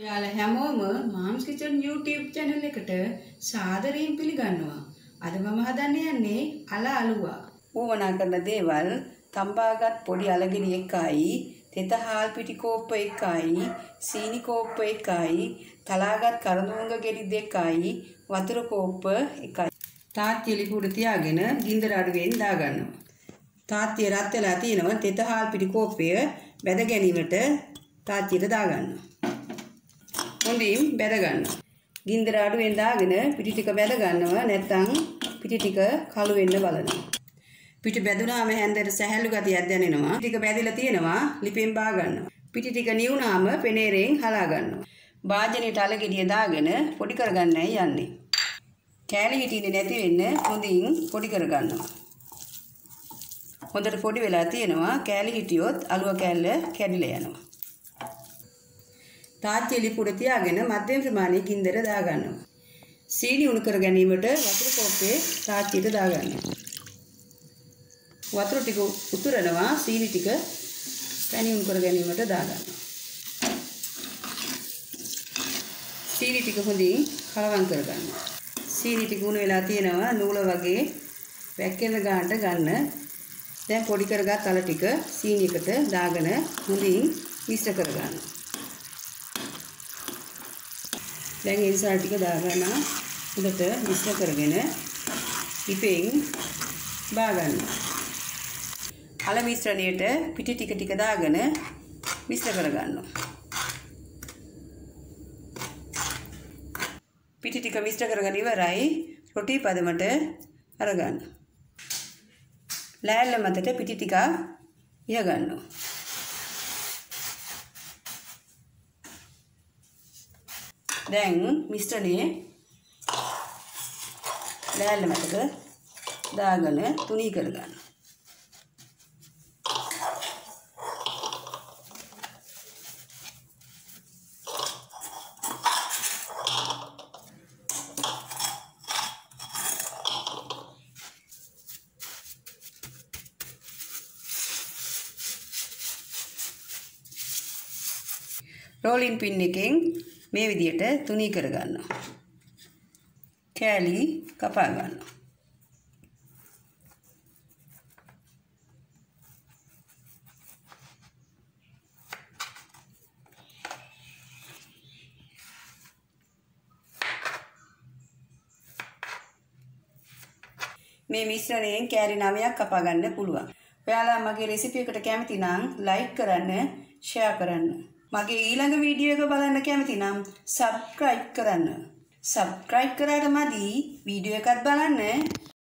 ඔයාලා හැමෝම මාම්ස් kitchen YouTube channel එකට සාදරයෙන් පිළිගන්නවා. අද මම හදන්න යන්නේ අල අලුවා. ඌවනා කරන දේවල් තම්බාගත් පොඩි අලගිරි එකයි, තෙත හාල් පිටි කෝප්ප එකයි, සීනි කෝප්ප එකයි, තලාගත් කරඳුංග ගෙඩි දෙකයි, වතුර කෝප්ප එකයි. තාත්ති එලිපුඩ තියාගෙන ගින්දර අඩුවෙන් දාගන්නවා. තාත්තිය රත් වෙලා තියෙනවා තෙත හාල් පිටි කෝප්පය බැද ගැනීමට තාත්තියට දාගන්නවා. හොඳින් බැද ගන්නවා. ගින්දර අඩුවෙන් දාගෙන පිටි ටික බැද ගන්නවා නැත්නම් පිටි ටික කළු වෙන්න බලනවා. පිටි බැදුනාම හැන්දට සැහැල්ලු ගතියක් දැනෙනවා. ටික බැදිලා තියෙනවා ලිපෙන් බා ගන්නවා. පිටි ටික නිවුනාම පෙනේරෙන් හලා ගන්නවා. භාජනයට අලගෙඩිය දාගෙන පොඩි කරගන්නයි යන්නේ. කෑලි හිටින්නේ නැති වෙන්න හොඳින් පොඩි කරගන්නවා. හොඳට පොඩි වෙලා තියෙනවා කෑලි හිටියොත් අලුව කෑල්ල කැඩිලා යනවා. තාච්චි එලිපුඩ තියාගෙන මධ්‍යම ප්‍රමාණයේ ගින්දර දාගන්නවා. සීනි උණු කර ගැනීමට වතුර කෝප්පේ තාච්චියට දාගන්නවා. වතුර ටික උතුරනවා සීනි ටික පැණි උණු කර ගැනීමට දාගන්නවා. සීනි ටික හොඳින් කලවම් කරගන්නවා. සීනි ටික උණු වෙලා තියෙනවා නූල වගේ වැක්කෙන ගානට ගන්න. දැන් පොඩි කරගත් අල ටික සීනි එකට දාගෙන හොඳින් මිශ්‍ර කරගන්නවා. දැන් ඒ නිසා ටික දාගන්න හොඳට මිශ්‍ර කරගෙන ඉපෙන් බා ගන්නවා. අල මිශ්‍රණයට පිටි ටික ටික දාගෙන මිශ්‍ර කරගන්නවා. පිටි ටික මිශ්‍ර කරගෙන ඉවරයි රොටි පදමට අරගන්න. ලෑල්ල මතට පිටි ටික ඉහ ගන්නවා. දැන් මිශ්‍රණය ලෑල්ල මතක දාගෙන තුනී කරගන්න. රෝලින් පින් එකෙන් මේ විදියට තුනී කරගන්නවා. කෑලි කපා ගන්නවා. මේ මිශ්‍රණයෙන් කෑලි 9ක් කපා ගන්න පුළුවන්. ඔයාලා මගේ රෙසිපි එකට කැමති නම් ලයික් කරන්න, ෂෙයා කරන්න. මගේ ඊළඟ වීඩියෝ එක බලන්න කැමති නම් සබ්ස්ක්‍රයිබ් කරන්න. සබ්ස්ක්‍රයිබ් කරාට මදි වීඩියෝ එකත් බලන්න